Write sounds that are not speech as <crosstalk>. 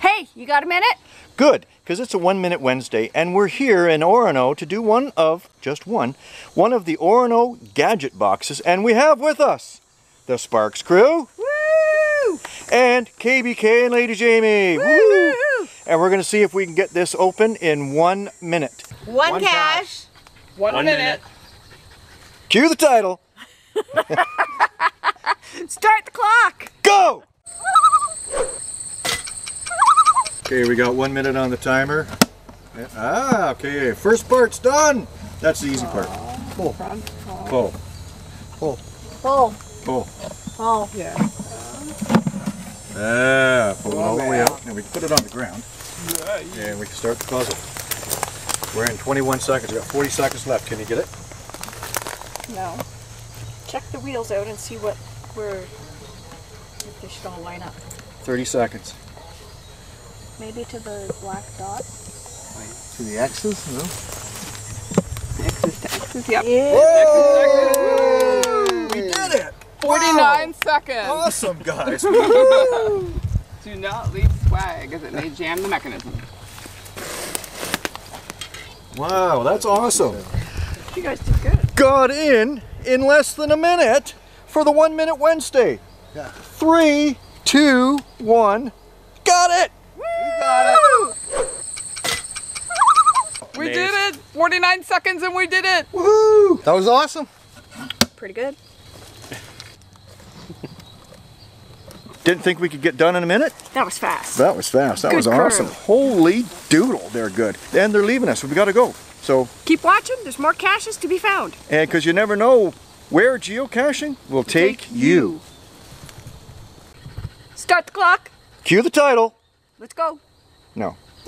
Hey, you got a minute? Good, because it's a One Minute Wednesday, and we're here in Orono to do one of, just one, one of the Orono gadget boxes, and we have with us the Sparks crew Woo! and KBK and Lady Jaime. Woo! And we're going to see if we can get this open in one minute. One, One cache. One, minute. Cue the title. <laughs> Start the clock. Go! Okay, we got one minute on the timer. Ah, okay, first part's done. That's the easy part. Pull. Pull. Pull. Pull. Pull. Pull. Yeah. Ah, pull it all the way out. Now we put it on the ground. And we can start the puzzle. We're in 21 seconds. We got 40 seconds left. Can you get it? No. Check the wheels out and see what where if they should all line up. 30 seconds. Maybe to the black dot. To the X's? No? X's to X's. Yep. We did it! 49 seconds. Awesome, guys. <laughs> Do not leave swag as it may jam the mechanism. Wow, that's awesome. You guys did good. Got in in less than a minute for the One Minute Wednesday. Yeah. Three, two, one. Got it! We did it. 49 seconds and we did it. Woohoo! That was awesome. Pretty good. Didn't think we could get done in a minute? That was fast. That was fast. That Good was awesome. Holy doodle, they're good. And they're leaving us. We got to go. So, Keep watching. There's more caches to be found. and because you never know where geocaching will take, Take you. you. Start the clock. Cue the title. Let's go. No. <laughs>